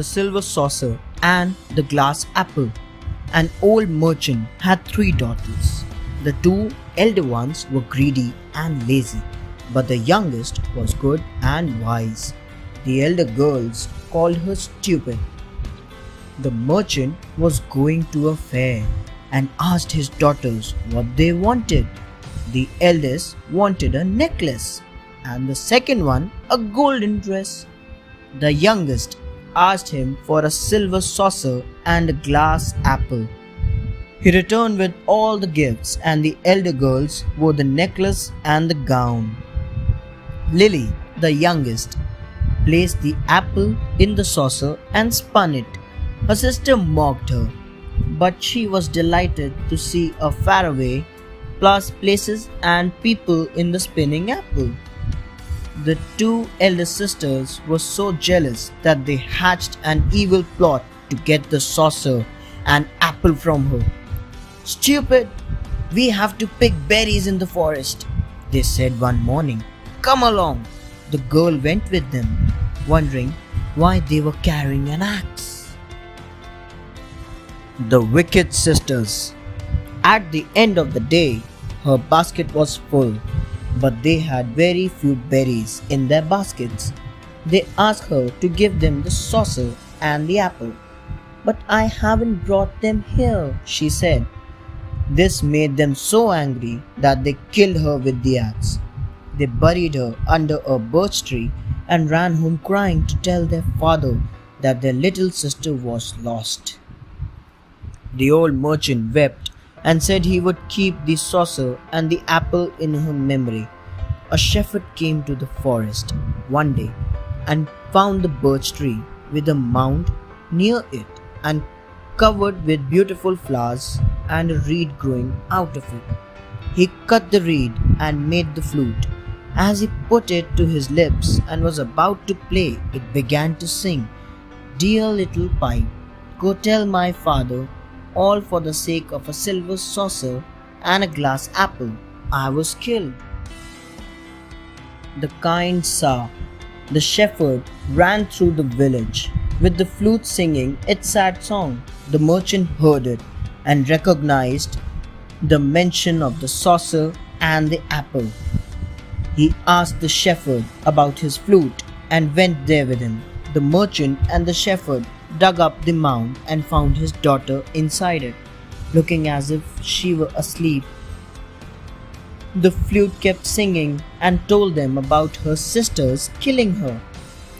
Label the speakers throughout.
Speaker 1: silver saucer and the glass apple. An old merchant had three daughters. The two elder ones were greedy and lazy, but the youngest was good and wise. The elder girls called her stupid. The merchant was going to a fair and asked his daughters what they wanted. The eldest wanted a necklace, and the second one a golden dress. The youngest asked him for a silver saucer and a glass apple. He returned with all the gifts, and the elder girls wore the necklace and the gown. Lily, the youngest, placed the apple in the saucer and spun it. Her sister mocked her, but she was delighted to see a faraway plus places and people in the spinning apple. The two elder sisters were so jealous that they hatched an evil plot to get the saucer and apple from her. Stupid! We have to pick berries in the forest, they said one morning. Come along. The girl went with them, wondering why they were carrying an axe. The Wicked Sisters. At the end of the day, her basket was full, but they had very few berries in their baskets. They asked her to give them the saucer and the apple. But I haven't brought them here, she said. This made them so angry that they killed her with the axe. They buried her under a birch tree and ran home crying to tell their father that their little sister was lost. The old merchant wept and said he would keep the saucer and the apple in her memory. A shepherd came to the forest one day and found the birch tree with a mound near it and covered with beautiful flowers and a reed growing out of it. He cut the reed and made the flute. As he put it to his lips and was about to play, it began to sing, Dear little pipe, go tell my father, all for the sake of a silver saucer and a glass apple, I was killed. The kind Tsar, the shepherd, ran through the village with the flute singing its sad song. The merchant heard it and recognized the mention of the saucer and the apple. He asked the shepherd about his flute and went there with him. The merchant and the shepherd dug up the mound and found his daughter inside it, looking as if she were asleep. The flute kept singing and told them about her sisters killing her.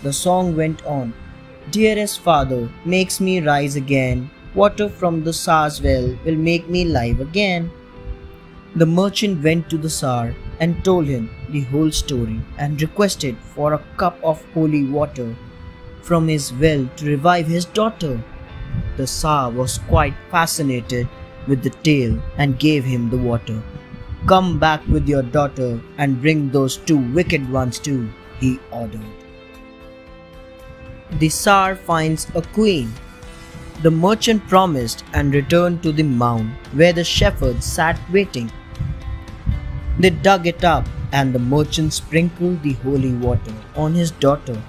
Speaker 1: The song went on Dearest father, makes me rise again. Water from the Tsar's well will make me live again. The merchant went to the Tsar and told him the whole story and requested for a cup of holy water from his well to revive his daughter. The Tsar was quite fascinated with the tale and gave him the water. Come back with your daughter and bring those two wicked ones too, he ordered. The Tsar finds a queen. The merchant promised and returned to the mound where the shepherd sat waiting. They dug it up and the merchant sprinkled the holy water on his daughter.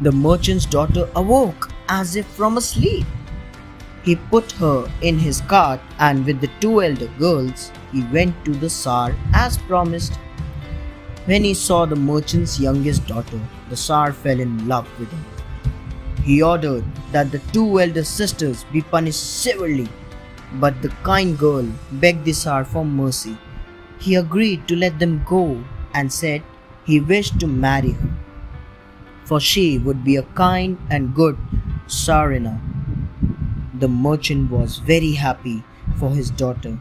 Speaker 1: The merchant's daughter awoke as if from a sleep. He put her in his cart and with the two elder girls, he went to the Tsar as promised. When he saw the merchant's youngest daughter, the Tsar fell in love with her. He ordered that the two elder sisters be punished severely, but the kind girl begged the Tsar for mercy. He agreed to let them go and said he wished to marry her, for she would be a kind and good Tsarina. The merchant was very happy for his daughter.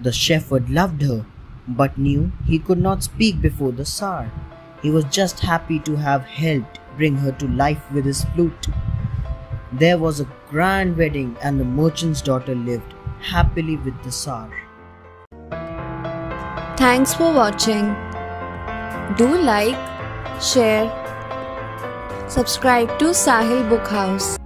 Speaker 1: The shepherd loved her but knew he could not speak before the Tsar. He was just happy to have helped bring her to life with his flute. There was a grand wedding, and the merchant's daughter lived happily with the Tsar.
Speaker 2: Thanks for watching. Do like, share, subscribe to Sahil Book House.